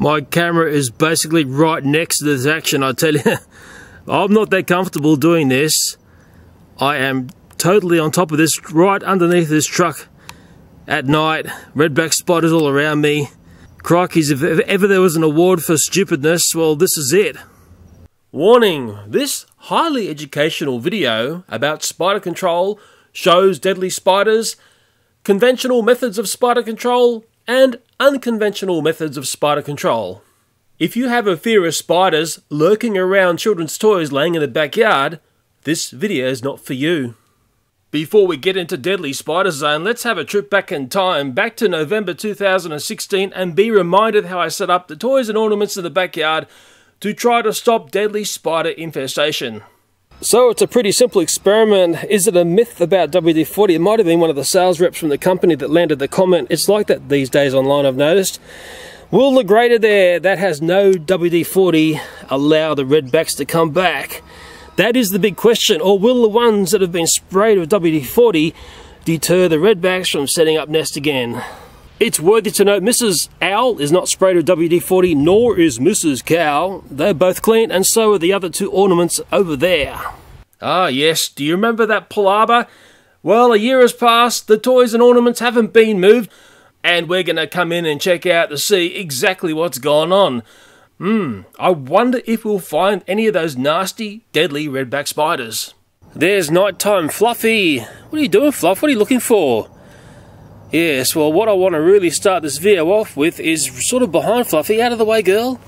My camera is basically right next to this action, I tell you. I'm not that comfortable doing this. I am totally on top of this, right underneath this truck at night. Redback spiders all around me. Crikeys, if ever there was an award for stupidness, well, this is it. Warning! This highly educational video about spider control shows deadly spiders, conventional methods of spider control, and unconventional methods of spider control. If you have a fear of spiders lurking around children's toys laying in the backyard, this video is not for you. Before we get into Deadly Spider Zone, let's have a trip back in time, back to November 2016, and be reminded how I set up the toys and ornaments in the backyard to try to stop deadly spider infestation. So it's a pretty simple experiment. Is it a myth about WD-40? It might have been one of the sales reps from the company that landed the comment. It's like that these days online, I've noticed. Will the grader there that has no WD-40 allow the redbacks to come back? That is the big question. Or will the ones that have been sprayed with WD-40 deter the redbacks from setting up nest again? It's worthy to note Mrs. Owl is not sprayed with WD-40, nor is Mrs. Cow. They're both clean, and so are the other two ornaments over there. Ah, yes, do you remember that palaver? Well, a year has passed, the toys and ornaments haven't been moved, and we're going to come in and check out to see exactly what's gone on. Hmm, I wonder if we'll find any of those nasty, deadly redback spiders. There's nighttime Fluffy. What are you doing, Fluff? What are you looking for? Yes, well, what I want to really start this video off with is sort of behind Fluffy. Out of the way, girl.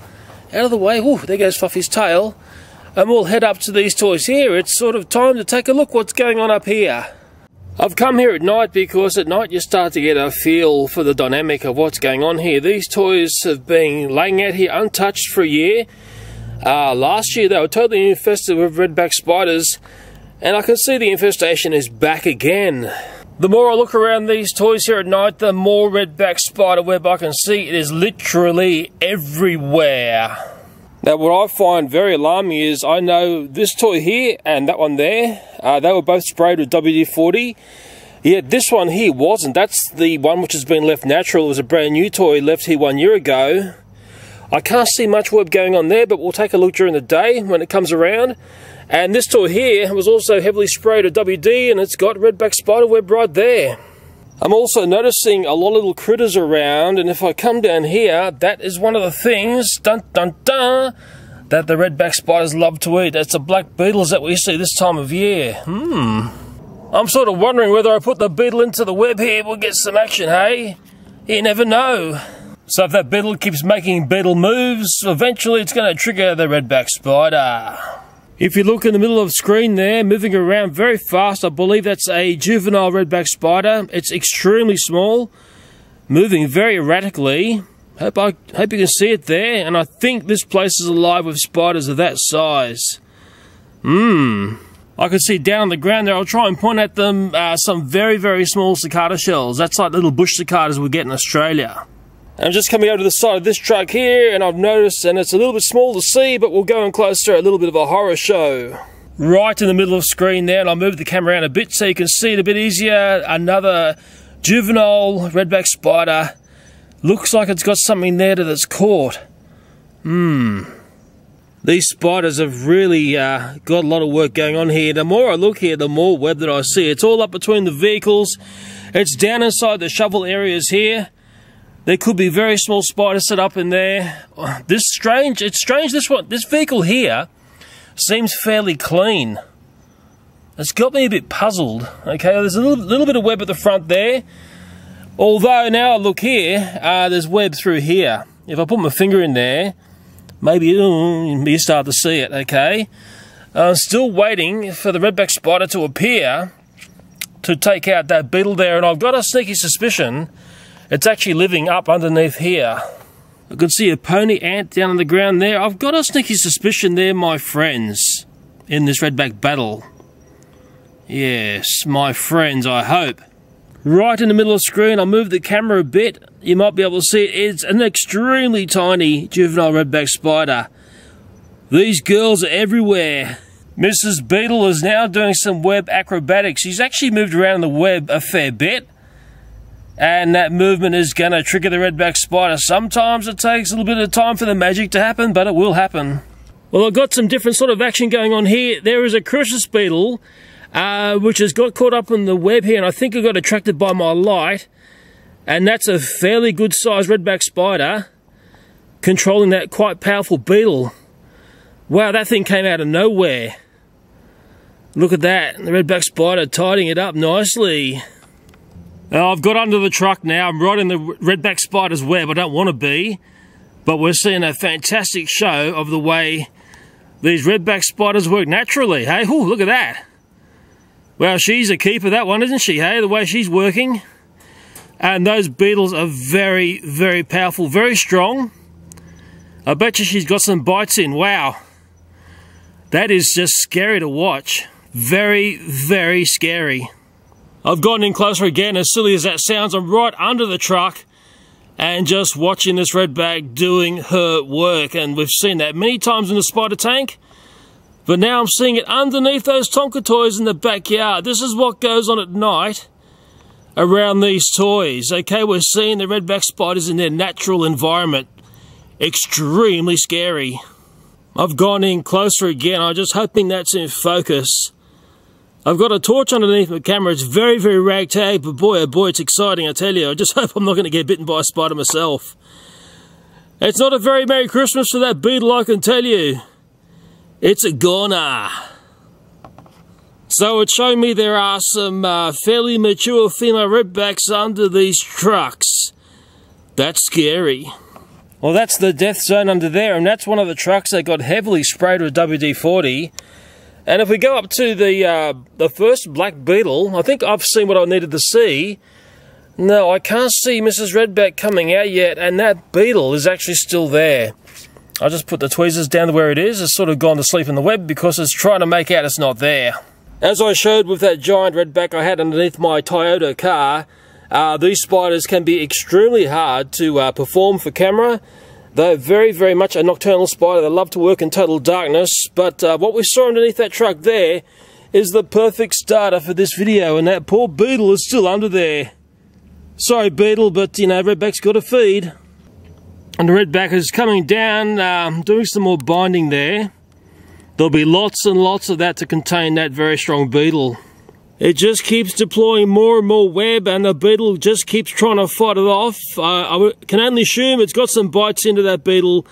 Out of the way. Ooh, there goes Fluffy's tail. And we'll head up to these toys here. It's sort of time to take a look what's going on up here. I've come here at night because at night you start to get a feel for the dynamic of what's going on here. These toys have been laying out here untouched for a year. Uh, last year they were totally infested with redback spiders and I can see the infestation is back again. The more I look around these toys here at night, the more redback spider web I can see. It is literally everywhere. Now what I find very alarming is I know this toy here and that one there, uh, they were both sprayed with WD-40. Yet this one here wasn't. That's the one which has been left natural. It was a brand new toy left here one year ago. I can't see much web going on there, but we'll take a look during the day when it comes around. And this tool here was also heavily sprayed with WD and it's got redback spiderweb right there. I'm also noticing a lot of little critters around and if I come down here, that is one of the things, dun dun dun, that the redback spiders love to eat. That's the black beetles that we see this time of year. Hmm. I'm sort of wondering whether I put the beetle into the web here, we'll get some action, hey? You never know. So if that beetle keeps making beetle moves, eventually it's going to trigger the redback spider. If you look in the middle of the screen there, moving around very fast, I believe that's a juvenile redback spider. It's extremely small, moving very erratically. Hope, I, hope you can see it there, and I think this place is alive with spiders of that size. Hmm. I can see down the ground there, I'll try and point at them uh, some very, very small cicada shells. That's like little bush cicadas we get in Australia. I'm just coming over to the side of this truck here and I've noticed, and it's a little bit small to see, but we'll go in closer, a little bit of a horror show. Right in the middle of the screen there, and I'll move the camera around a bit so you can see it a bit easier. Another juvenile redback spider. Looks like it's got something there that it's caught. Hmm. These spiders have really uh, got a lot of work going on here. The more I look here, the more web that I see. It's all up between the vehicles. It's down inside the shovel areas here. There could be very small spiders set up in there. This strange, it's strange this one, this vehicle here seems fairly clean. It's got me a bit puzzled. Okay, there's a little, little bit of web at the front there. Although now look here, uh, there's web through here. If I put my finger in there, maybe you start to see it, okay? I'm still waiting for the redback spider to appear to take out that beetle there, and I've got a sneaky suspicion it's actually living up underneath here. I can see a pony ant down on the ground there. I've got a sneaky suspicion they're my friends in this redback battle. Yes, my friends, I hope. Right in the middle of the screen, I'll move the camera a bit. You might be able to see it. It's an extremely tiny juvenile redback spider. These girls are everywhere. Mrs. Beetle is now doing some web acrobatics. She's actually moved around the web a fair bit and that movement is going to trigger the redback spider. Sometimes it takes a little bit of time for the magic to happen, but it will happen. Well, I've got some different sort of action going on here. There is a Christmas beetle, uh, which has got caught up in the web here, and I think it got attracted by my light. And that's a fairly good sized redback spider controlling that quite powerful beetle. Wow, that thing came out of nowhere. Look at that, the redback spider tidying it up nicely. Now, I've got under the truck now, I'm right in the redback spider's web, I don't want to be, but we're seeing a fantastic show of the way these redback spiders work naturally, hey? Ooh, look at that. Well, she's a keeper, that one, isn't she, hey? The way she's working. And those beetles are very, very powerful, very strong. I bet you she's got some bites in. Wow. That is just scary to watch. Very, very scary. I've gotten in closer again, as silly as that sounds. I'm right under the truck and just watching this redback doing her work. And we've seen that many times in the spider tank. But now I'm seeing it underneath those Tonka toys in the backyard. This is what goes on at night around these toys. Okay, we're seeing the redback spiders in their natural environment. Extremely scary. I've gone in closer again. I'm just hoping that's in focus. I've got a torch underneath my camera. It's very, very ragtag, but boy, oh boy, it's exciting, I tell you. I just hope I'm not going to get bitten by a spider myself. It's not a very Merry Christmas for that beetle, I can tell you. It's a goner. So it's showing me there are some uh, fairly mature female redbacks under these trucks. That's scary. Well, that's the death zone under there, and that's one of the trucks that got heavily sprayed with WD-40. And if we go up to the uh, the first black beetle, I think I've seen what I needed to see. No, I can't see Mrs. Redback coming out yet, and that beetle is actually still there. I just put the tweezers down to where it is. It's sort of gone to sleep in the web because it's trying to make out it's not there. As I showed with that giant redback I had underneath my Toyota car, uh, these spiders can be extremely hard to uh, perform for camera. They're very, very much a nocturnal spider. They love to work in total darkness. But uh, what we saw underneath that truck there is the perfect starter for this video. And that poor beetle is still under there. Sorry, beetle, but, you know, redback's got to feed. And the redback is coming down, um, doing some more binding there. There'll be lots and lots of that to contain that very strong beetle. It just keeps deploying more and more web and the beetle just keeps trying to fight it off. Uh, I can only assume it's got some bites into that beetle.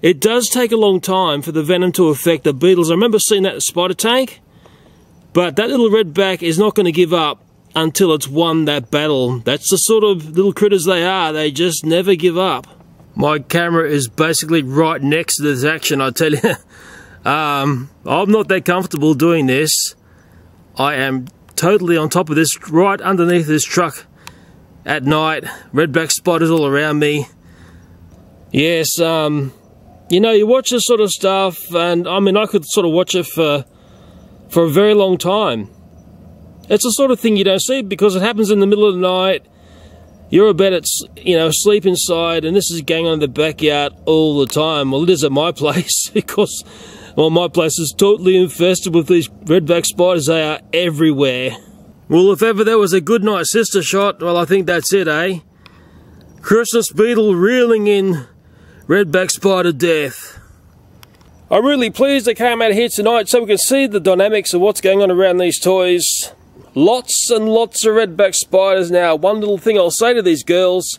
It does take a long time for the venom to affect the beetles. I remember seeing that spider tank. But that little redback is not going to give up until it's won that battle. That's the sort of little critters they are. They just never give up. My camera is basically right next to this action, I tell you. um, I'm not that comfortable doing this. I am totally on top of this, right underneath this truck at night. Redback spiders all around me. Yes, um, you know, you watch this sort of stuff, and I mean, I could sort of watch it for for a very long time. It's the sort of thing you don't see because it happens in the middle of the night. You're a bed at, you know, sleep inside, and this is going on in the backyard all the time. Well, it is at my place because well, my place is totally infested with these redback spiders. They are everywhere. Well, if ever there was a good night sister shot, well, I think that's it, eh? Christmas beetle reeling in redback spider death. I'm really pleased I came out here tonight so we can see the dynamics of what's going on around these toys. Lots and lots of redback spiders now. One little thing I'll say to these girls,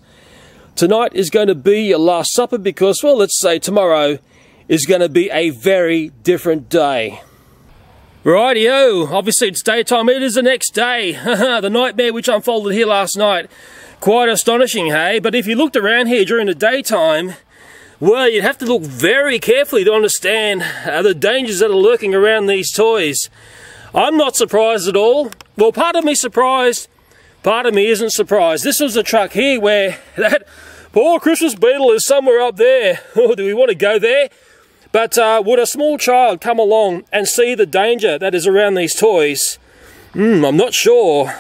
tonight is going to be your last supper because, well, let's say tomorrow is going to be a very different day. Rightio, obviously it's daytime, it is the next day. the nightmare which unfolded here last night. Quite astonishing, hey? But if you looked around here during the daytime, well, you'd have to look very carefully to understand uh, the dangers that are lurking around these toys. I'm not surprised at all. Well, part of me surprised, part of me isn't surprised. This was a truck here where that poor Christmas beetle is somewhere up there. Oh, do we want to go there? But uh, would a small child come along and see the danger that is around these toys? Hmm, I'm not sure.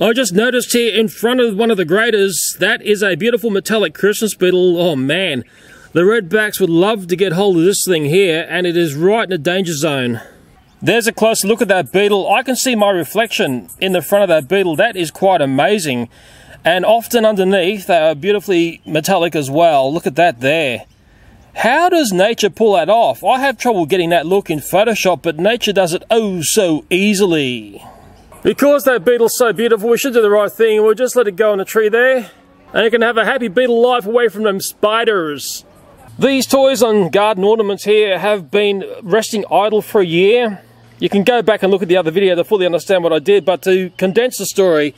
I just noticed here in front of one of the graders, that is a beautiful metallic Christmas beetle. Oh man, the redbacks would love to get hold of this thing here, and it is right in the danger zone. There's a close look at that beetle. I can see my reflection in the front of that beetle. That is quite amazing. And often underneath, they are beautifully metallic as well. Look at that there. How does nature pull that off? I have trouble getting that look in Photoshop, but nature does it oh so easily. Because that beetle's so beautiful, we should do the right thing. We'll just let it go on the tree there. And it can have a happy beetle life away from them spiders. These toys on garden ornaments here have been resting idle for a year. You can go back and look at the other video to fully understand what I did, but to condense the story,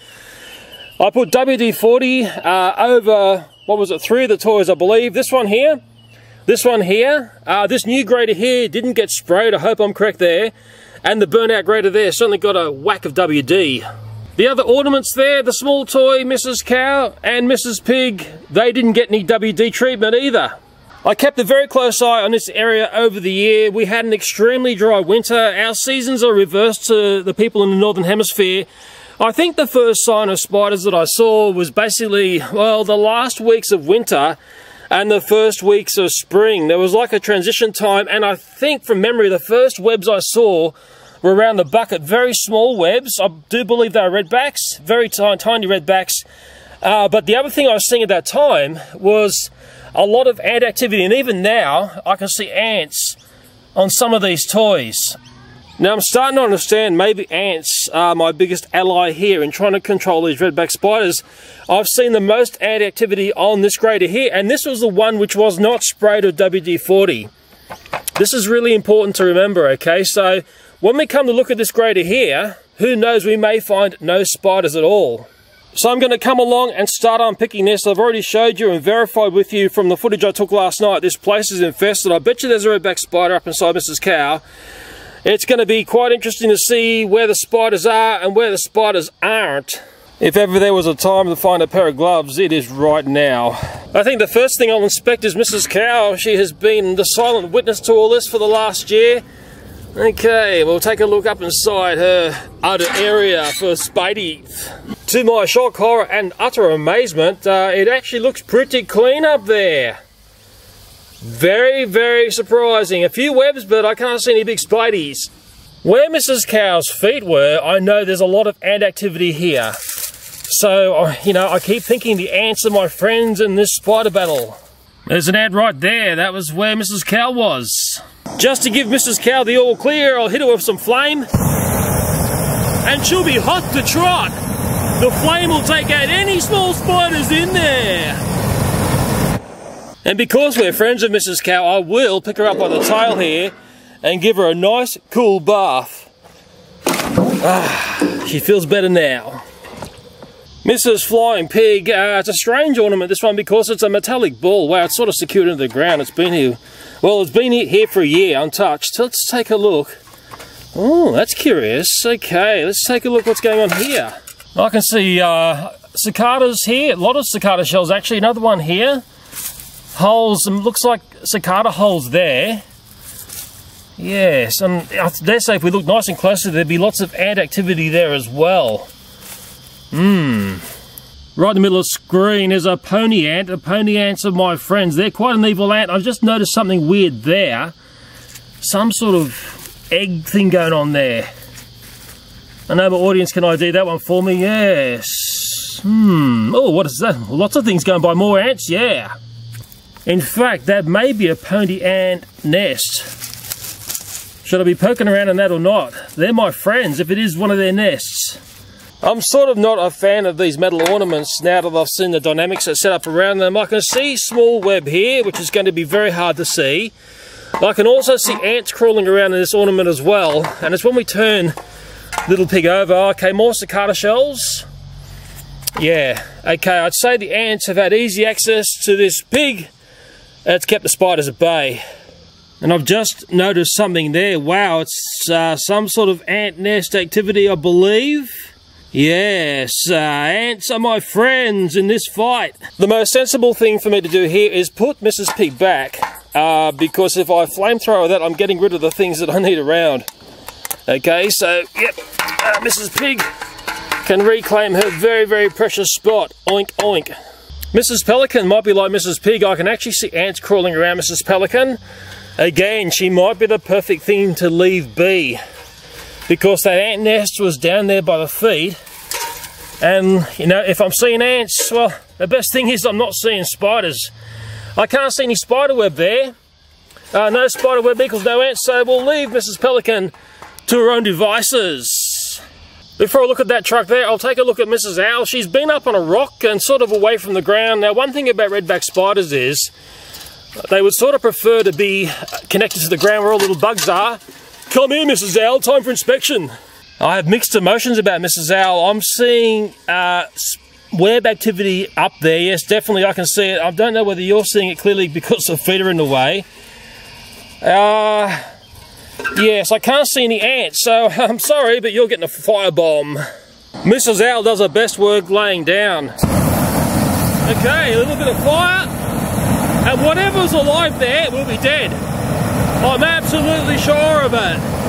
I put WD-40 uh, over, what was it, three of the toys I believe. This one here, this one here, uh, this new grader here didn't get sprayed, I hope I'm correct there. And the burnout grader there certainly got a whack of WD. The other ornaments there, the small toy, Mrs. Cow and Mrs. Pig, they didn't get any WD treatment either. I kept a very close eye on this area over the year. We had an extremely dry winter. Our seasons are reversed to the people in the Northern Hemisphere. I think the first sign of spiders that I saw was basically, well, the last weeks of winter and the first weeks of spring. There was like a transition time, and I think from memory, the first webs I saw were around the bucket. Very small webs. I do believe they are redbacks, very tiny, tiny redbacks. Uh, but the other thing I was seeing at that time was a lot of ant activity and even now I can see ants on some of these toys. Now I'm starting to understand maybe ants are my biggest ally here in trying to control these redback spiders. I've seen the most ant activity on this grader here and this was the one which was not sprayed with WD-40. This is really important to remember, okay? So when we come to look at this grader here, who knows, we may find no spiders at all. So I'm going to come along and start unpicking this. I've already showed you and verified with you from the footage I took last night. This place is infested. I bet you there's a redback spider up inside Mrs. Cow. It's going to be quite interesting to see where the spiders are and where the spiders aren't. If ever there was a time to find a pair of gloves, it is right now. I think the first thing I'll inspect is Mrs. Cow. She has been the silent witness to all this for the last year. Okay, we'll take a look up inside her outer area for Spidey. To my shock, horror and utter amazement, uh, it actually looks pretty clean up there. Very, very surprising. A few webs, but I can't see any big Spideys. Where Mrs. Cow's feet were, I know there's a lot of ant activity here. So, you know, I keep thinking the ants are my friends in this spider battle. There's an ant right there. That was where Mrs. Cow was. Just to give Mrs. Cow the all clear, I'll hit her with some flame. And she'll be hot to trot. The flame will take out any small spiders in there. And because we're friends of Mrs. Cow, I will pick her up by the tail here and give her a nice cool bath. Ah, she feels better now. Mrs. Flying Pig, uh, it's a strange ornament, this one, because it's a metallic ball. Wow, it's sort of secured into the ground. It's been here well, it's been here for a year, untouched. Let's take a look. Oh, that's curious. Okay, let's take a look what's going on here. I can see uh, cicadas here, a lot of cicada shells actually. Another one here. Holes, and looks like cicada holes there. Yes, and I dare say if we look nice and closely, there'd be lots of ant activity there as well. Hmm. Right in the middle of the screen is a pony ant. The pony ants are my friends. They're quite an evil ant. I've just noticed something weird there. Some sort of egg thing going on there. I know my audience can ID that one for me. Yes. Hmm. Oh, what is that? Lots of things going by. More ants? Yeah. In fact, that may be a pony ant nest. Should I be poking around in that or not? They're my friends if it is one of their nests. I'm sort of not a fan of these metal ornaments now that I've seen the dynamics that set up around them. I can see small web here, which is going to be very hard to see. I can also see ants crawling around in this ornament as well. And it's when we turn little pig over, okay, more cicada shells. Yeah, okay, I'd say the ants have had easy access to this pig. It's kept the spiders at bay. And I've just noticed something there. Wow, it's uh, some sort of ant nest activity, I believe. Yes, uh, ants are my friends in this fight. The most sensible thing for me to do here is put Mrs. Pig back, uh, because if I flamethrower that, I'm getting rid of the things that I need around. Okay, so, yep, uh, Mrs. Pig can reclaim her very, very precious spot. Oink, oink. Mrs. Pelican might be like Mrs. Pig. I can actually see ants crawling around Mrs. Pelican. Again, she might be the perfect thing to leave be because that ant nest was down there by the feet And, you know, if I'm seeing ants, well, the best thing is I'm not seeing spiders. I can't see any spider web there. Uh, no spider web equals no ants, so we'll leave Mrs. Pelican to her own devices. Before I look at that truck there, I'll take a look at Mrs. Owl. She's been up on a rock and sort of away from the ground. Now, one thing about redback spiders is they would sort of prefer to be connected to the ground where all little bugs are. Come here, Mrs. Owl, time for inspection. I have mixed emotions about Mrs. Owl. I'm seeing uh, web activity up there. Yes, definitely I can see it. I don't know whether you're seeing it clearly because the feet are in the way. Uh, yes, I can't see any ants, so I'm sorry, but you're getting a firebomb. Mrs. Owl does her best work laying down. Okay, a little bit of fire, and whatever's alive there will be dead. I'm absolutely sure of it.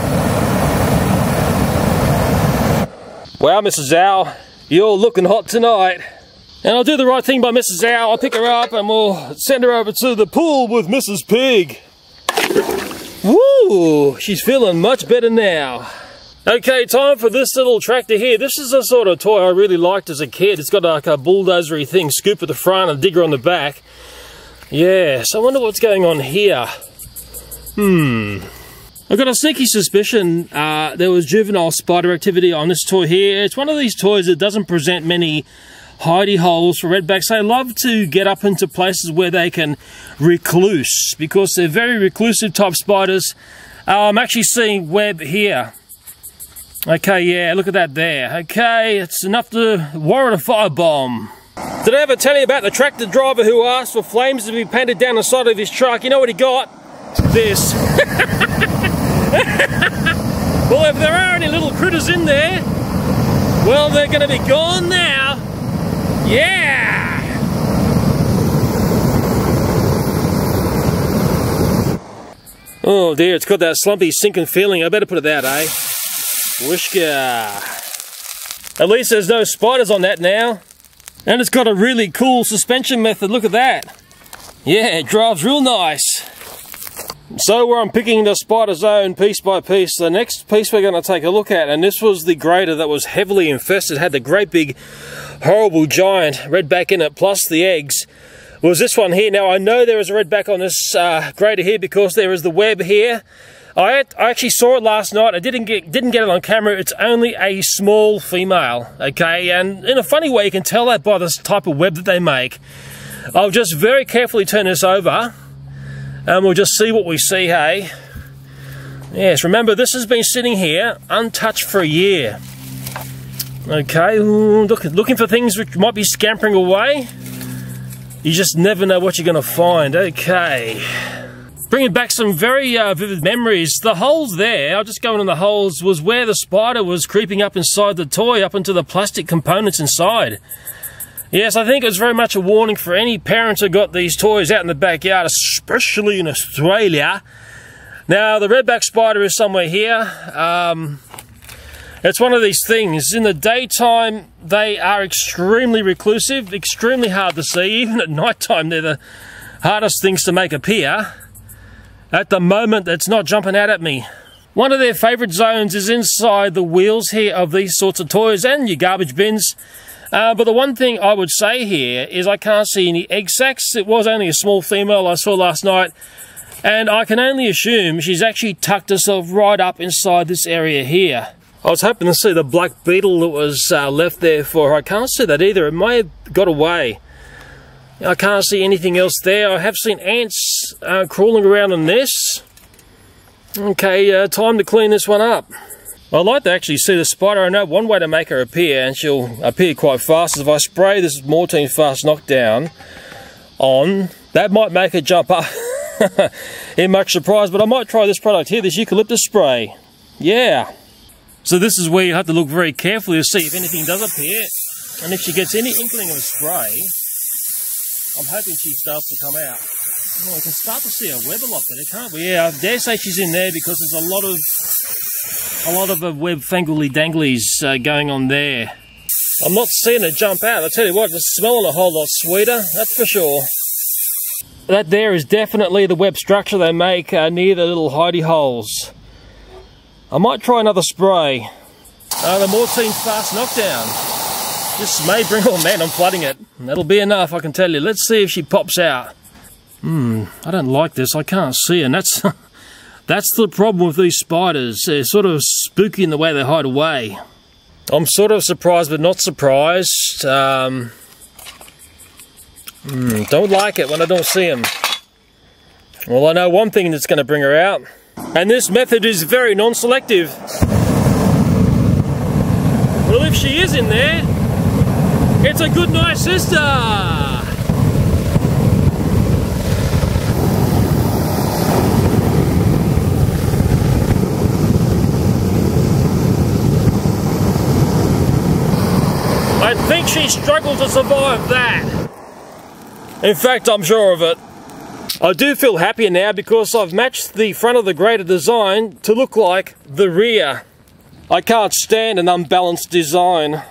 Well, Mrs. Owl, you're looking hot tonight. And I'll do the right thing by Mrs. Owl. I'll pick her up and we'll send her over to the pool with Mrs. Pig. Woo! She's feeling much better now. Okay, time for this little tractor here. This is a sort of toy I really liked as a kid. It's got like a bulldozery thing, scoop at the front and digger on the back. Yeah, so I wonder what's going on here. Hmm. I've got a sneaky suspicion uh, there was juvenile spider activity on this toy here. It's one of these toys that doesn't present many hidey holes for redbacks. They love to get up into places where they can recluse because they're very reclusive type spiders. Uh, I'm actually seeing web here. Okay, yeah, look at that there. Okay, it's enough to warrant a firebomb. Did I ever tell you about the tractor driver who asked for flames to be painted down the side of his truck? You know what he got? This. well, if there are any little critters in there, well, they're going to be gone now. Yeah! Oh dear, it's got that slumpy, sinking feeling. I better put it out, eh? Wishka. At least there's no spiders on that now. And it's got a really cool suspension method. Look at that. Yeah, it drives real nice. So we're unpicking the spider zone piece by piece. The next piece we're going to take a look at, and this was the grader that was heavily infested, had the great big horrible giant redback in it, plus the eggs, was this one here. Now I know there is a redback on this uh, grader here because there is the web here. I, I actually saw it last night. I didn't get didn't get it on camera. It's only a small female, okay? And in a funny way, you can tell that by this type of web that they make. I'll just very carefully turn this over and we'll just see what we see, hey? Yes, remember this has been sitting here untouched for a year. Okay, look, looking for things which might be scampering away. You just never know what you're going to find. Okay. Bringing back some very uh, vivid memories. The holes there, I'll just go into the holes, was where the spider was creeping up inside the toy, up into the plastic components inside. Yes, I think it's very much a warning for any parents who got these toys out in the backyard, especially in Australia. Now, the redback spider is somewhere here. Um, it's one of these things. In the daytime, they are extremely reclusive, extremely hard to see. Even at night time, they're the hardest things to make appear. At the moment, it's not jumping out at me. One of their favourite zones is inside the wheels here of these sorts of toys and your garbage bins. Uh, but the one thing I would say here is I can't see any egg sacs. It was only a small female I saw last night. And I can only assume she's actually tucked herself right up inside this area here. I was hoping to see the black beetle that was uh, left there for. I can't see that either. It may have got away. I can't see anything else there. I have seen ants uh, crawling around in this. Okay, uh, time to clean this one up. I'd like to actually see the spider. I know one way to make her appear, and she'll appear quite fast, is if I spray this Mortein Fast Knockdown on, that might make her jump up in much surprise, but I might try this product here, this eucalyptus spray. Yeah. So this is where you have to look very carefully to see if anything does appear, and if she gets any inkling of a spray, I'm hoping she starts to come out. Oh, we can start to see a web a lot better, can't we? Yeah, I dare say she's in there because there's a lot of a lot of a web fangly danglies uh, going on there. I'm not seeing it jump out. I tell you what, it's smelling a whole lot sweeter, that's for sure. That there is definitely the web structure they make uh, near the little hidey holes. I might try another spray. Uh, the Mortein Fast Knockdown. This may bring... Oh man, I'm flooding it. That'll be enough, I can tell you. Let's see if she pops out. Hmm, I don't like this. I can't see her. And that's... that's the problem with these spiders. They're sort of spooky in the way they hide away. I'm sort of surprised but not surprised. Um, mm, don't like it when I don't see them. Well, I know one thing that's going to bring her out. And this method is very non-selective. Well, if she is in there, it's a good night sister. I think she struggled to survive that. In fact, I'm sure of it. I do feel happier now because I've matched the front of the grader design to look like the rear. I can't stand an unbalanced design.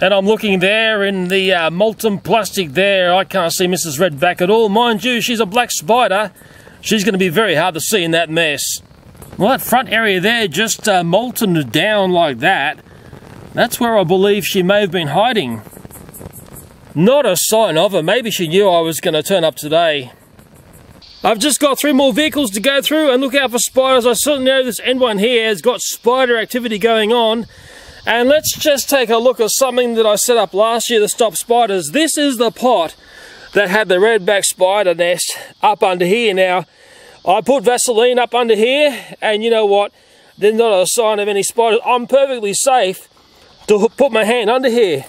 And I'm looking there in the uh, molten plastic there. I can't see Mrs. Redback at all. Mind you, she's a black spider. She's going to be very hard to see in that mess. Well, that front area there just uh, molten down like that. That's where I believe she may have been hiding. Not a sign of her. Maybe she knew I was going to turn up today. I've just got three more vehicles to go through and look out for spiders. I certainly know this N1 here has got spider activity going on. And let's just take a look at something that I set up last year to stop spiders. This is the pot that had the redback spider nest up under here. Now, I put Vaseline up under here, and you know what? There's not a sign of any spiders. I'm perfectly safe to put my hand under here.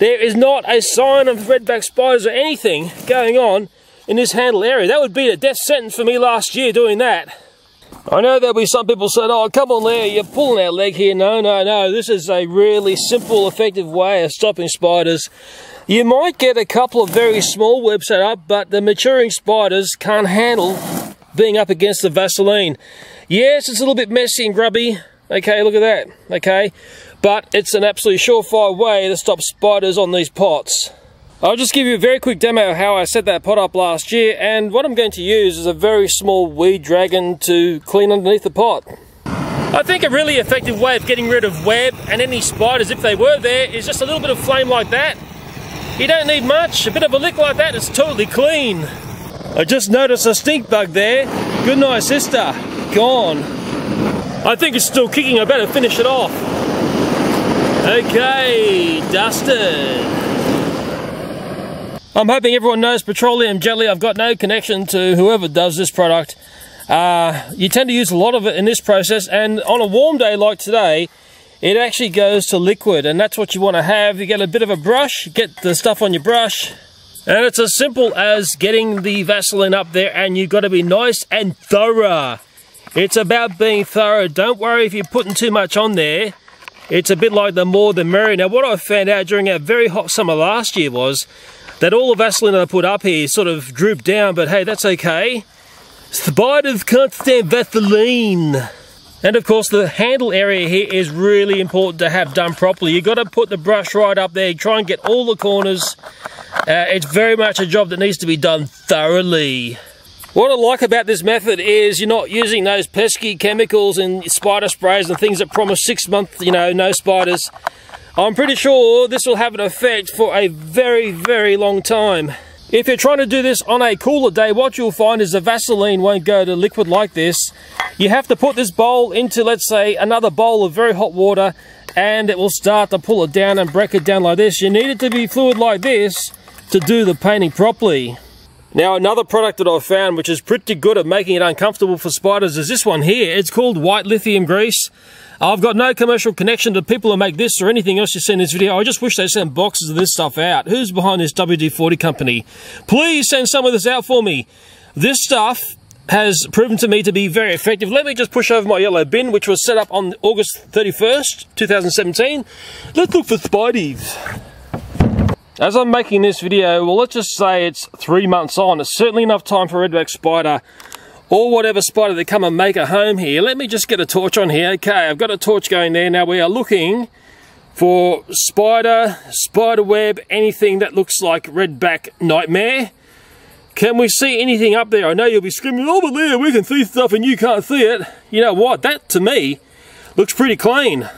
There is not a sign of redback spiders or anything going on in this handle area. That would be a death sentence for me last year doing that. I know there'll be some people saying, oh, come on there, you're pulling our leg here. No, no, no, this is a really simple, effective way of stopping spiders. You might get a couple of very small webs set up, but the maturing spiders can't handle being up against the Vaseline. Yes, it's a little bit messy and grubby. Okay, look at that. Okay, but it's an absolutely surefire way to stop spiders on these pots. I'll just give you a very quick demo of how I set that pot up last year and what I'm going to use is a very small weed dragon to clean underneath the pot. I think a really effective way of getting rid of web and any spiders if they were there is just a little bit of flame like that. You don't need much, a bit of a lick like that is totally clean. I just noticed a stink bug there. Good night sister, gone. I think it's still kicking, I better finish it off. Okay, dusted. I'm hoping everyone knows petroleum jelly. I've got no connection to whoever does this product. Uh, you tend to use a lot of it in this process, and on a warm day like today, it actually goes to liquid, and that's what you want to have. You get a bit of a brush, get the stuff on your brush, and it's as simple as getting the Vaseline up there, and you've got to be nice and thorough. It's about being thorough. Don't worry if you're putting too much on there. It's a bit like the more the merrier. Now, what I found out during our very hot summer last year was that all the Vaseline I put up here sort of drooped down, but hey, that's okay. Spiders can't stand Vaseline. And of course the handle area here is really important to have done properly. You've got to put the brush right up there, try and get all the corners. Uh, it's very much a job that needs to be done thoroughly. What I like about this method is you're not using those pesky chemicals and spider sprays and things that promise six months, you know, no spiders. I'm pretty sure this will have an effect for a very, very long time. If you're trying to do this on a cooler day, what you'll find is the Vaseline won't go to liquid like this. You have to put this bowl into, let's say, another bowl of very hot water and it will start to pull it down and break it down like this. You need it to be fluid like this to do the painting properly. Now another product that I've found which is pretty good at making it uncomfortable for spiders is this one here. It's called white lithium grease. I've got no commercial connection to people who make this or anything else you see in this video. I just wish they sent boxes of this stuff out. Who's behind this WD-40 company? Please send some of this out for me. This stuff has proven to me to be very effective. Let me just push over my yellow bin, which was set up on August 31st, 2017. Let's look for Spideys. As I'm making this video, well, let's just say it's three months on. It's certainly enough time for Redback Spider or whatever spider that come and make a home here. Let me just get a torch on here. Okay, I've got a torch going there. Now we are looking for spider, spider web, anything that looks like redback nightmare. Can we see anything up there? I know you'll be screaming, oh, over there we can see stuff and you can't see it. You know what, that to me looks pretty clean.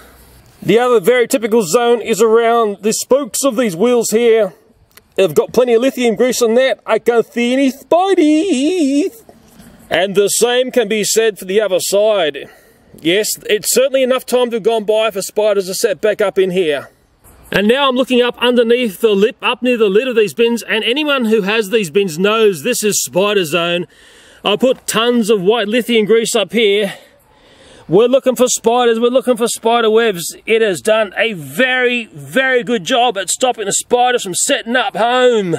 The other very typical zone is around the spokes of these wheels here. They've got plenty of lithium grease on that. I can't see any spidey. And the same can be said for the other side. Yes, it's certainly enough time to have gone by for spiders to set back up in here. And now I'm looking up underneath the lip, up near the lid of these bins, and anyone who has these bins knows this is spider zone. I put tons of white lithium grease up here. We're looking for spiders, we're looking for spider webs. It has done a very, very good job at stopping the spiders from setting up home.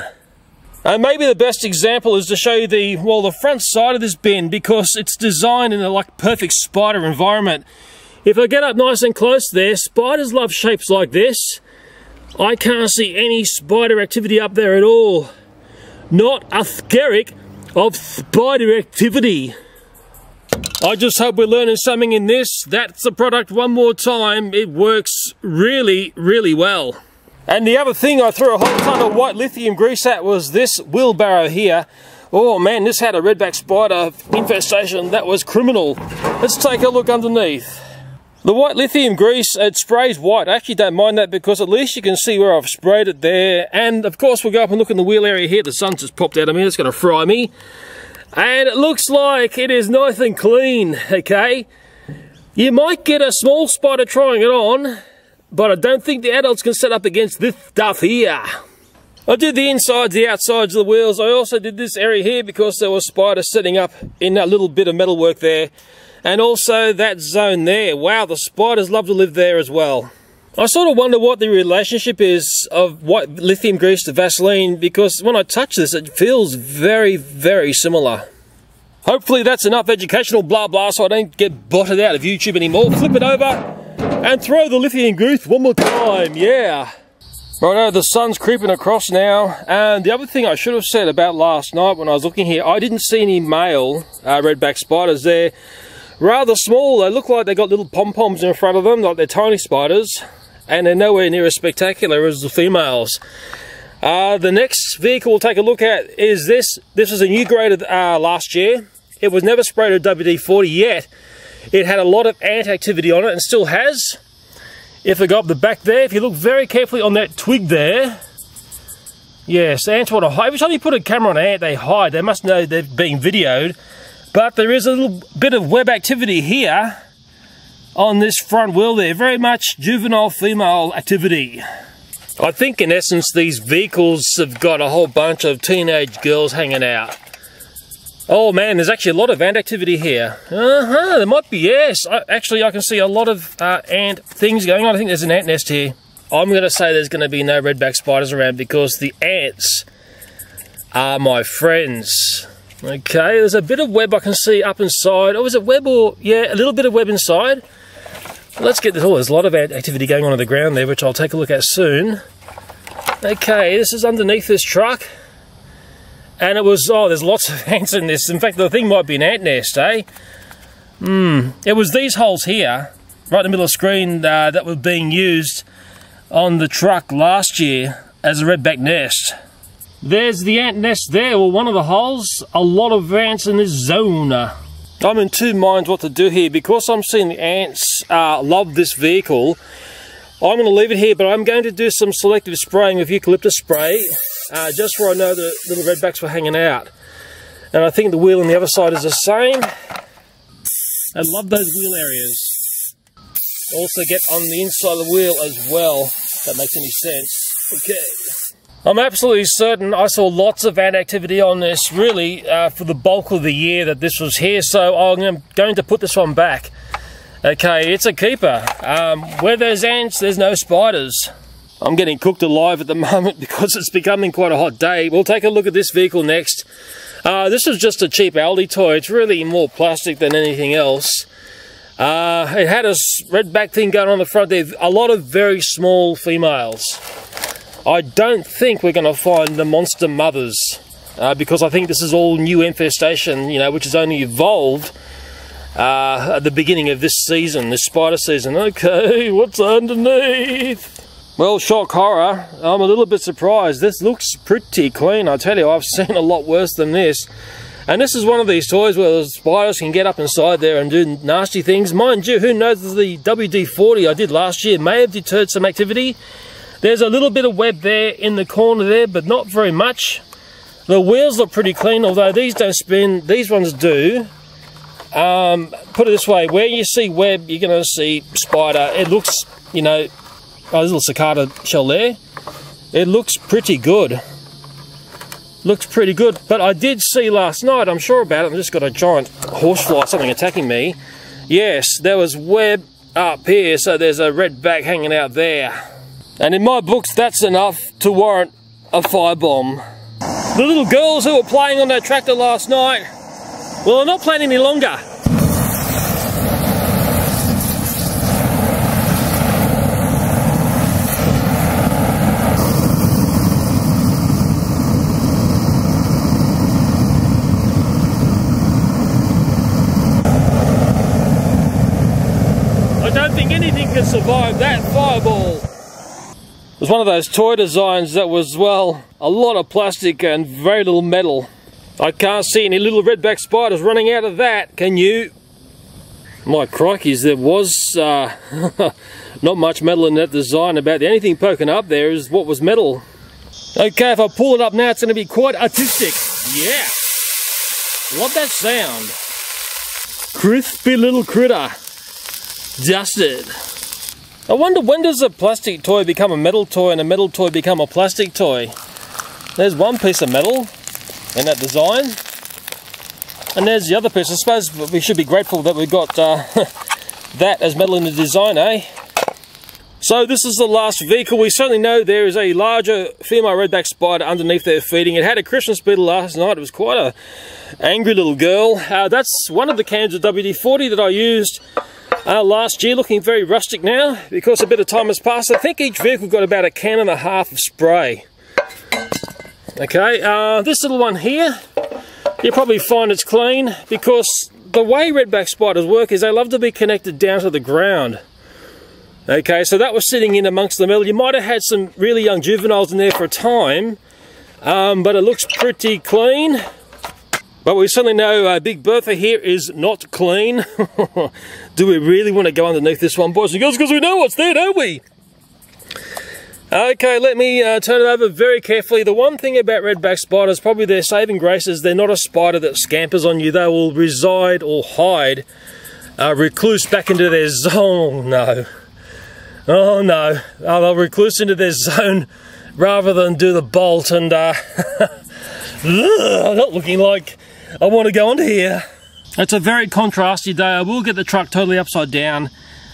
And maybe the best example is to show you the, well, the front side of this bin because it's designed in a like perfect spider environment. If I get up nice and close there, spiders love shapes like this. I can't see any spider activity up there at all. Not a skerrick of spider activity. I just hope we're learning something in this. That's the product one more time. It works really, really well. And the other thing I threw a whole ton of white lithium grease at was this wheelbarrow here. Oh man, this had a redback spider infestation that was criminal. Let's take a look underneath. The white lithium grease, it sprays white. I actually don't mind that because at least you can see where I've sprayed it there. And of course we'll go up and look in the wheel area here. The sun's just popped out of me, it's going to fry me. And it looks like it is nice and clean, okay? You might get a small spider trying it on, but I don't think the adults can set up against this stuff here. I did the insides, the outsides of the wheels. I also did this area here because there was spiders sitting up in that little bit of metalwork there. And also that zone there. Wow, the spiders love to live there as well. I sort of wonder what the relationship is of white lithium grease to Vaseline because when I touch this it feels very, very similar. Hopefully that's enough educational blah blah so I don't get botted out of YouTube anymore. Flip it over and throw the lithium grease one more time, yeah. Righto, the sun's creeping across now, and the other thing I should have said about last night when I was looking here, I didn't see any male uh, redback spiders there rather small. They look like they got little pom-poms in front of them, like they're tiny spiders, and they're nowhere near as spectacular as the females. Uh, the next vehicle we'll take a look at is this. This was a new grade uh, last year. It was never sprayed with WD-40 yet. It had a lot of ant activity on it and still has. If I go up the back there, if you look very carefully on that twig there, yes, ants want to hide. Every time you put a camera on an ant, they hide. They must know they're being videoed. But there is a little bit of web activity here on this front wheel there. Very much juvenile female activity. I think in essence these vehicles have got a whole bunch of teenage girls hanging out. Oh man, there's actually a lot of ant activity here. Uh-huh, there might be, yes. I, actually, I can see a lot of uh, ant things going on. I think there's an ant nest here. I'm going to say there's going to be no redback spiders around because the ants are my friends. Okay, there's a bit of web I can see up inside. Oh, is it web or, yeah, a little bit of web inside. Let's get this, oh, there's a lot of ant activity going on on the ground there, which I'll take a look at soon. Okay, this is underneath this truck. And it was, oh, there's lots of ants in this. In fact, the thing might be an ant nest, eh? Hmm, it was these holes here, right in the middle of the screen, uh, that were being used on the truck last year as a redback nest. There's the ant nest there, well one of the holes, a lot of ants in this zone. I'm in two minds what to do here because I'm seeing the ants uh, love this vehicle. I'm going to leave it here, but I'm going to do some selective spraying with eucalyptus spray, uh, just where I know the little redbacks were hanging out. And I think the wheel on the other side is the same. I love those wheel areas. Also get on the inside of the wheel as well, if that makes any sense. Okay. I'm absolutely certain I saw lots of ant activity on this really uh, for the bulk of the year that this was here so I'm going to put this one back. Okay, it's a keeper. Um, where there's ants, there's no spiders. I'm getting cooked alive at the moment because it's becoming quite a hot day. We'll take a look at this vehicle next. Uh, this is just a cheap Aldi toy. It's really more plastic than anything else. Uh, it had a red back thing going on the front there. A lot of very small females. I don't think we're going to find the monster mothers uh, because I think this is all new infestation, you know, which has only evolved uh, at the beginning of this season, this spider season. Okay, what's underneath? Well, shock horror, I'm a little bit surprised. This looks pretty clean, I tell you, I've seen a lot worse than this. And this is one of these toys where the spiders can get up inside there and do nasty things. Mind you, who knows the WD-40 I did last year may have deterred some activity. There's a little bit of web there in the corner there, but not very much. The wheels look pretty clean, although these don't spin. These ones do. Um, put it this way, where you see web, you're going to see spider. It looks, you know, a little cicada shell there. It looks pretty good looks pretty good. But I did see last night, I'm sure about it, I've just got a giant horsefly, something attacking me. Yes, there was web up here, so there's a redback hanging out there. And in my books, that's enough to warrant a firebomb. The little girls who were playing on that tractor last night, well, they're not playing any longer. Can survive that fireball. It was one of those toy designs that was, well, a lot of plastic and very little metal. I can't see any little redback spiders running out of that, can you? My crikeys, there was uh, not much metal in that design about the only thing poking up there is what was metal. Okay, if I pull it up now, it's going to be quite artistic. Yeah! Love that sound. Crispy little critter. Dusted. I wonder when does a plastic toy become a metal toy and a metal toy become a plastic toy? There's one piece of metal in that design. And there's the other piece. I suppose we should be grateful that we got uh, that as metal in the design, eh? So this is the last vehicle. We certainly know there is a larger female redback spider underneath there feeding. It had a Christmas beetle last night. It was quite a angry little girl. Uh, that's one of the cans of WD-40 that I used uh, last year, looking very rustic now because a bit of time has passed. I think each vehicle got about a can and a half of spray. Okay, uh, this little one here, you'll probably find it's clean because the way redback spiders work is they love to be connected down to the ground. Okay, so that was sitting in amongst the metal. You might have had some really young juveniles in there for a time, um, but it looks pretty clean. But we certainly know uh, Big Bertha here is not clean. Do we really want to go underneath this one, boys and girls? Because we know what's there, don't we? Okay, let me uh, turn it over very carefully. The one thing about redback spiders, probably their saving grace, is they're not a spider that scampers on you. They will reside or hide, uh, recluse back into their zone. No. Oh no. Oh, they'll recluse into their zone rather than do the bolt and uh, not looking like I want to go onto here. It's a very contrasty day. I will get the truck totally upside down.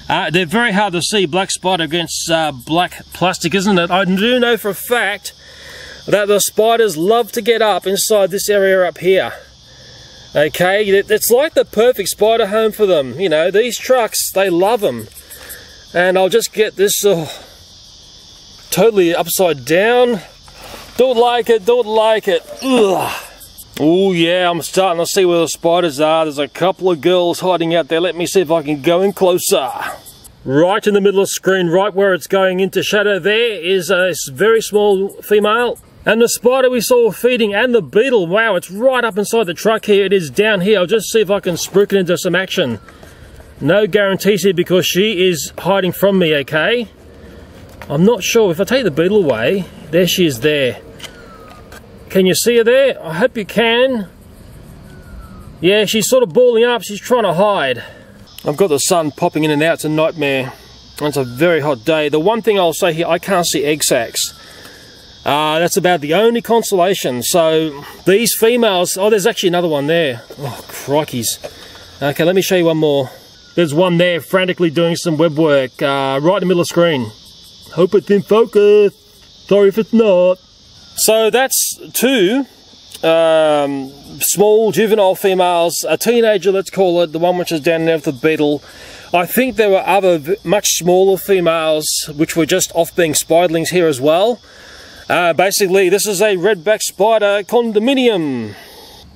Uh, they're very hard to see, black spider against uh, black plastic, isn't it? I do know for a fact that the spiders love to get up inside this area up here. Okay, it's like the perfect spider home for them. You know, these trucks, they love them. And I'll just get this uh, totally upside down. Don't like it, don't like it. Ugh. Oh yeah, I'm starting to see where the spiders are. There's a couple of girls hiding out there. Let me see if I can go in closer. Right in the middle of the screen, right where it's going into shadow there is a very small female. And the spider we saw feeding and the beetle, wow, it's right up inside the truck here. It is down here. I'll just see if I can spruik it into some action. No guarantees here because she is hiding from me, okay? I'm not sure. If I take the beetle away, there she is there. Can you see her there? I hope you can. Yeah, she's sort of balling up. She's trying to hide. I've got the sun popping in and out. It's a nightmare. It's a very hot day. The one thing I'll say here, I can't see egg sacs. Uh, that's about the only consolation. So these females, oh, there's actually another one there. Oh, crikeys. Okay, let me show you one more. There's one there frantically doing some web work uh, right in the middle of the screen. Hope it's in focus. Sorry if it's not. So that's two um, small juvenile females, a teenager, let's call it, the one which is down there with the beetle. I think there were other much smaller females which were just off being spiderlings here as well. Uh, basically, this is a redback spider condominium.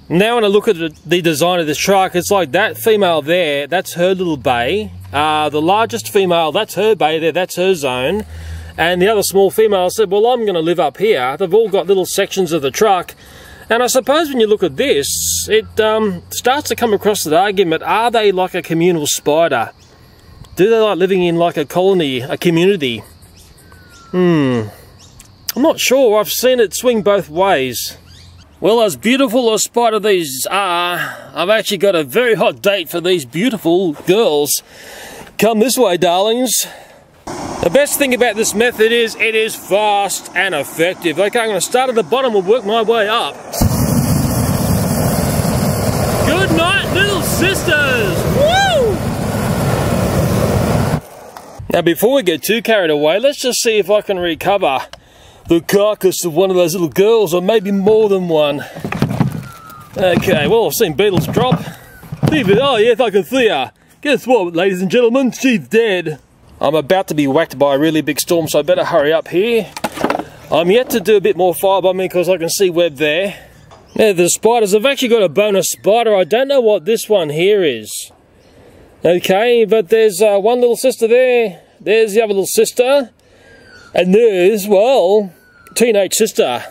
Now when I look at the design of this truck, it's like that female there, that's her little bay. Uh, the largest female, that's her bay there, that's her zone. And the other small female said, well, I'm going to live up here. They've all got little sections of the truck. And I suppose when you look at this, it um, starts to come across the argument, are they like a communal spider? Do they like living in like a colony, a community? Hmm, I'm not sure, I've seen it swing both ways. Well, as beautiful as spider these are, I've actually got a very hot date for these beautiful girls. Come this way, darlings. The best thing about this method is it is fast and effective. Okay, I'm going to start at the bottom and work my way up. Good night, little sisters! Woo! Now, before we get too carried away, let's just see if I can recover the carcass of one of those little girls, or maybe more than one. Okay, well, I've seen beetles drop. Oh, yes, I can see her. Guess what, ladies and gentlemen? She's dead. I'm about to be whacked by a really big storm, so I better hurry up here. I'm yet to do a bit more fire firebombing because I can see web there. Now the spiders, I've actually got a bonus spider. I don't know what this one here is. Okay, but there's uh, one little sister there. There's the other little sister. And there's, well, teenage sister.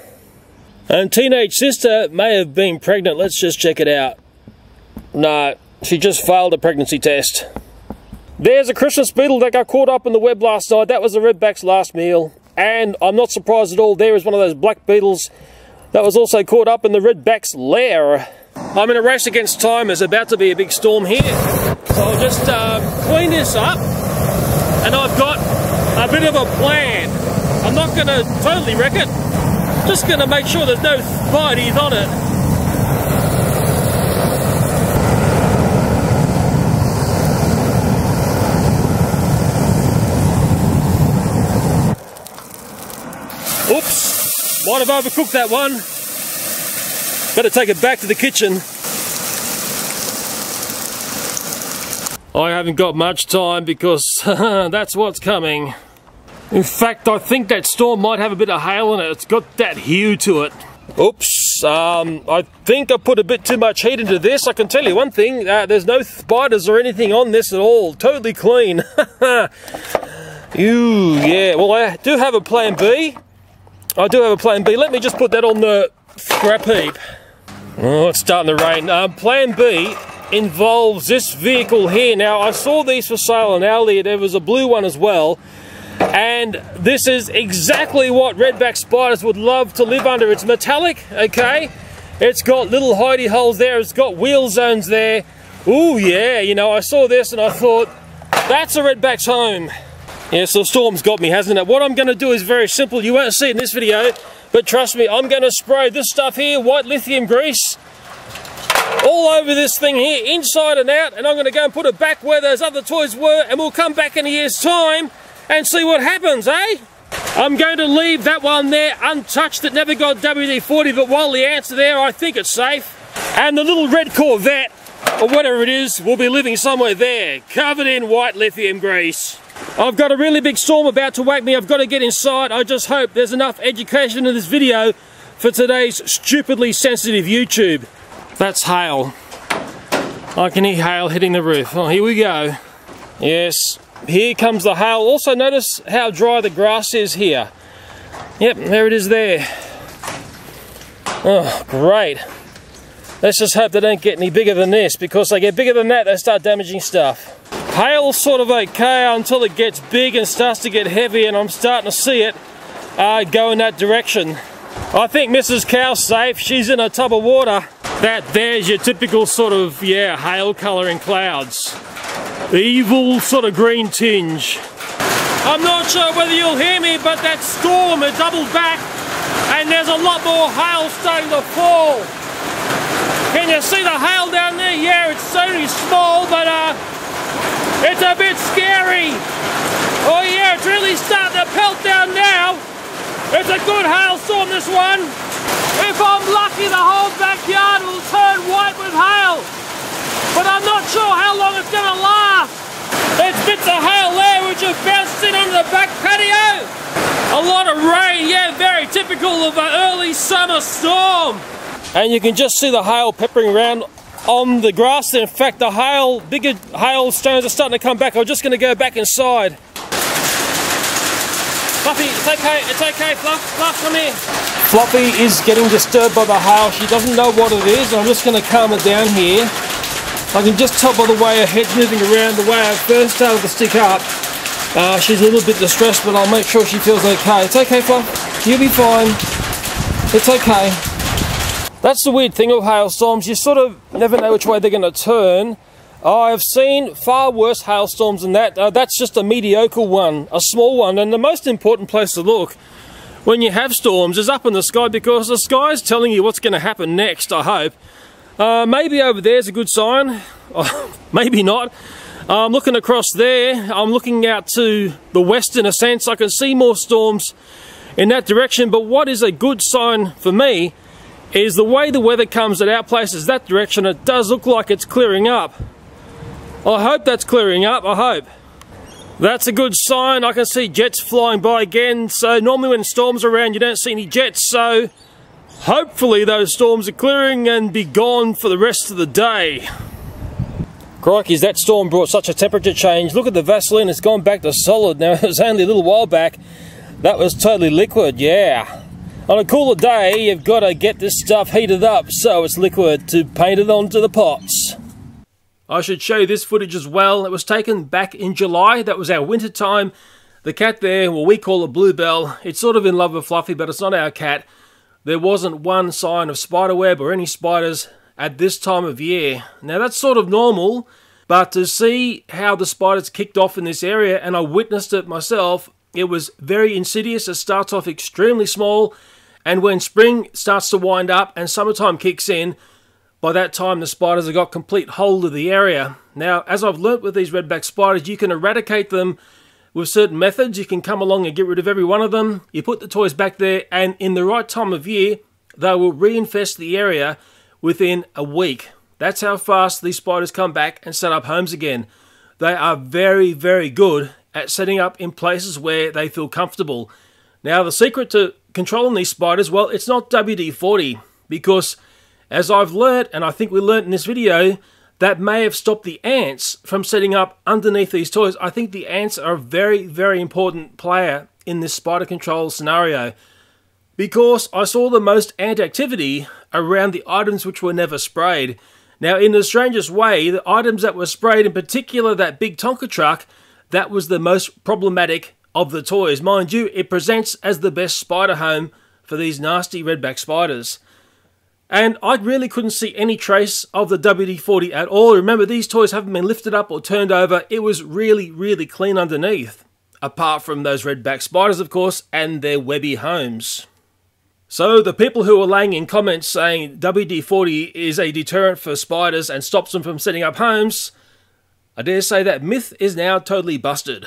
And teenage sister may have been pregnant. Let's just check it out. No, she just failed a pregnancy test. There's a Christmas beetle that got caught up in the web last night. That was the redback's last meal. And I'm not surprised at all. There is one of those black beetles that was also caught up in the redback's lair. I'm in a race against time. There's about to be a big storm here. So I'll just uh, clean this up. And I've got a bit of a plan. I'm not going to totally wreck it. Just going to make sure there's no spideys on it. Oops, might have overcooked that one. Better take it back to the kitchen. I haven't got much time because that's what's coming. In fact, I think that storm might have a bit of hail in it. It's got that hue to it. Oops, um, I think I put a bit too much heat into this. I can tell you one thing, uh, there's no spiders or anything on this at all. Totally clean. Ooh, yeah. Well, I do have a plan B. I do have a plan B. Let me just put that on the scrap heap. Oh, it's starting to rain. Um, plan B involves this vehicle here. Now, I saw these for sale in Aldi. There was a blue one as well. And this is exactly what redback spiders would love to live under. It's metallic, okay? It's got little hidey holes there. It's got wheel zones there. Ooh, yeah, you know, I saw this and I thought, that's a redback's home. Yeah, so the storm's got me, hasn't it? What I'm going to do is very simple. You won't see it in this video, but trust me, I'm going to spray this stuff here, white lithium grease, all over this thing here, inside and out, and I'm going to go and put it back where those other toys were, and we'll come back in a year's time and see what happens, eh? I'm going to leave that one there untouched. It never got WD-40, but while the ants are there, I think it's safe. And the little red Corvette, or whatever it is, will be living somewhere there, covered in white lithium grease. I've got a really big storm about to wake me. I've got to get inside. I just hope there's enough education in this video for today's stupidly sensitive YouTube. That's hail. I can hear hail hitting the roof. Oh, here we go. Yes, here comes the hail. Also notice how dry the grass is here. Yep, there it is there. Oh, great. Let's just hope they don't get any bigger than this because they get bigger than that, they start damaging stuff. Hail's sort of okay until it gets big and starts to get heavy and I'm starting to see it uh, go in that direction. I think Mrs. Cow's safe. She's in a tub of water. That there's your typical sort of, yeah, hail colour in clouds. Evil sort of green tinge. I'm not sure whether you'll hear me, but that storm has doubled back and there's a lot more hail starting to fall. Can you see the hail down there? Yeah, it's only small, but uh, it's a bit scary. Oh yeah, it's really starting to pelt down now. It's a good hailstorm, this one. If I'm lucky, the whole backyard will turn white with hail. But I'm not sure how long it's gonna last. There's bits of hail there which have bounced in on the back patio. A lot of rain, yeah, very typical of an early summer storm. And you can just see the hail peppering around on the grass. In fact, the hail, bigger hailstones are starting to come back. I'm just going to go back inside. Fluffy, it's okay, it's okay, Fluff, Fluff, come here. Fluffy is getting disturbed by the hail. She doesn't know what it is. I'm just going to calm her down here. I can just tell by the way her head's moving around, the way I first started to stick up. Uh, she's a little bit distressed, but I'll make sure she feels okay. It's okay, Fluff. You'll be fine. It's okay. That's the weird thing of hailstorms. You sort of never know which way they're going to turn. I've seen far worse hailstorms than that. Uh, that's just a mediocre one, a small one. And the most important place to look when you have storms is up in the sky because the sky is telling you what's going to happen next, I hope. Uh, maybe over there's a good sign. maybe not. I'm looking across there. I'm looking out to the west in a sense. I can see more storms in that direction. But what is a good sign for me is the way the weather comes at our places that direction. It does look like it's clearing up. I hope that's clearing up. I hope. That's a good sign. I can see jets flying by again. So normally when storms are around, you don't see any jets. So hopefully those storms are clearing and be gone for the rest of the day. Crikey's, that storm brought such a temperature change. Look at the Vaseline, it's gone back to solid. Now, it was only a little while back. That was totally liquid, yeah. On a cooler day, you've got to get this stuff heated up so it's liquid to paint it onto the pots. I should show you this footage as well. It was taken back in July. That was our winter time. The cat there, well, we call it Bluebell. It's sort of in love with Fluffy, but it's not our cat. There wasn't one sign of spiderweb or any spiders at this time of year. Now that's sort of normal, but to see how the spiders kicked off in this area, and I witnessed it myself, it was very insidious. It starts off extremely small, and when spring starts to wind up and summertime kicks in, by that time the spiders have got complete hold of the area. Now, as I've learnt with these redback spiders, you can eradicate them with certain methods. You can come along and get rid of every one of them. You put the toys back there, and in the right time of year, they will reinfest the area within a week. That's how fast these spiders come back and set up homes again. They are very, very good at setting up in places where they feel comfortable. Now, the secret to controlling these spiders, well, it's not WD-40 because as I've learnt, and I think we learnt in this video, that may have stopped the ants from setting up underneath these toys. I think the ants are a very, very important player in this spider control scenario because I saw the most ant activity around the items which were never sprayed. Now, in the strangest way, the items that were sprayed, in particular that big Tonka truck, that was the most problematic of the toys. Mind you, it presents as the best spider home for these nasty redback spiders. And I really couldn't see any trace of the WD-40 at all. Remember, these toys haven't been lifted up or turned over. It was really, really clean underneath. Apart from those redback spiders, of course, and their webby homes. So the people who were laying in comments saying WD-40 is a deterrent for spiders and stops them from setting up homes, I dare say that myth is now totally busted.